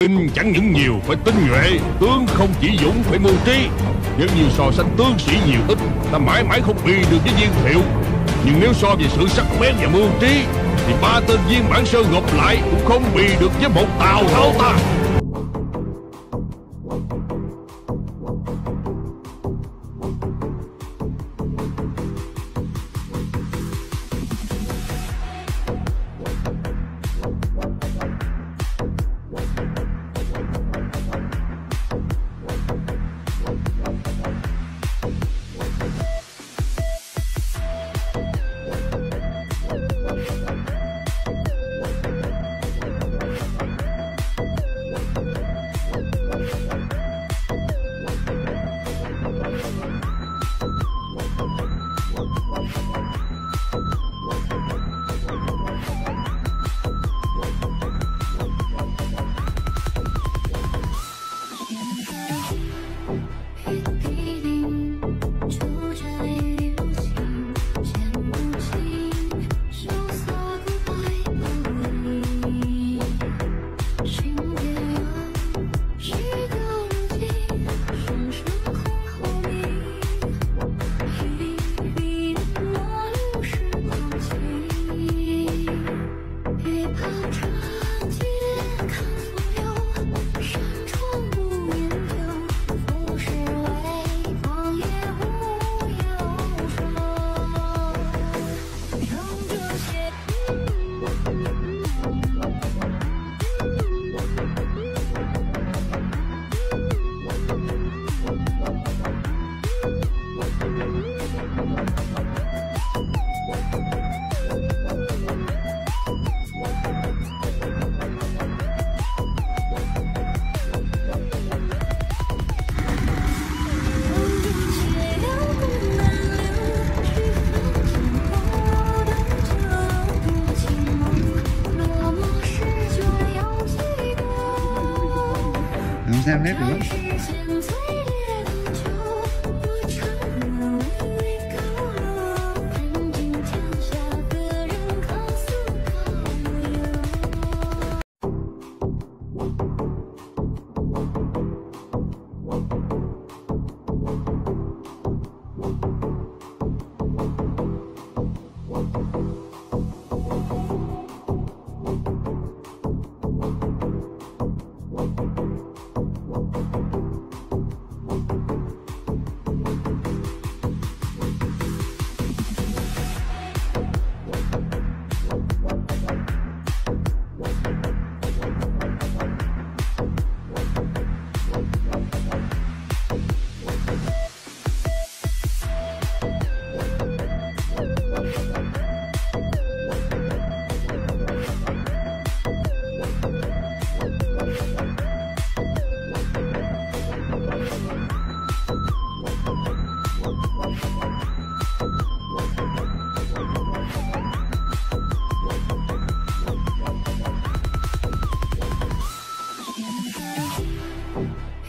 tinh chẳng những nhiều phải tinh nhuệ, Tướng không chỉ dũng phải mưu trí. Nếu như so sánh tướng sĩ nhiều ít, Ta mãi mãi không bị được với viên thiệu. Nhưng nếu so về sự sắc bén và mưu trí, Thì ba tên viên bản sơn gộp lại Cũng không bị được với một tàu tháo ta. Xem nét nữa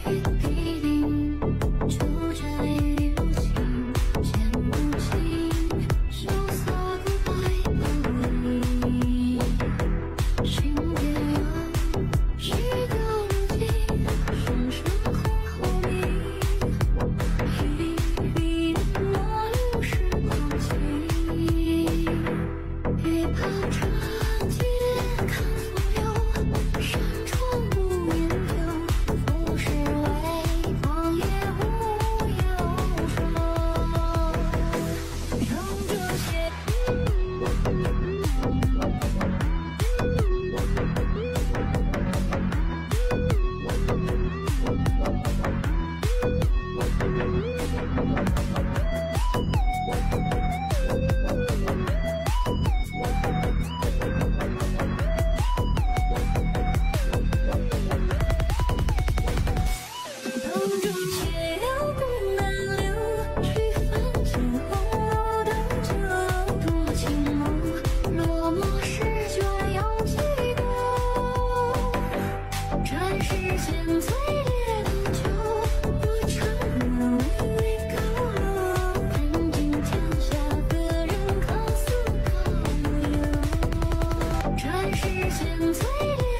Hey, hey. 世间最烈